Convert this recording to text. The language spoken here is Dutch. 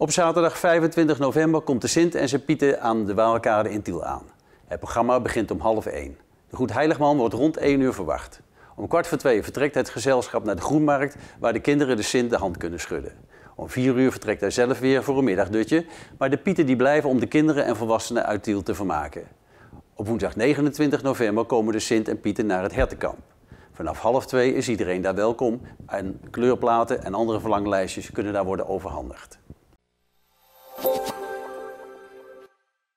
Op zaterdag 25 november komt de Sint en zijn Pieten aan de Waalkade in Tiel aan. Het programma begint om half 1. De Goed Heiligman wordt rond 1 uur verwacht. Om kwart voor twee vertrekt het gezelschap naar de Groenmarkt, waar de kinderen de Sint de hand kunnen schudden. Om 4 uur vertrekt hij zelf weer voor een middagdutje, maar de Pieten die blijven om de kinderen en volwassenen uit Tiel te vermaken. Op woensdag 29 november komen de Sint en Pieten naar het Hertenkamp. Vanaf half twee is iedereen daar welkom en kleurplaten en andere verlanglijstjes kunnen daar worden overhandigd.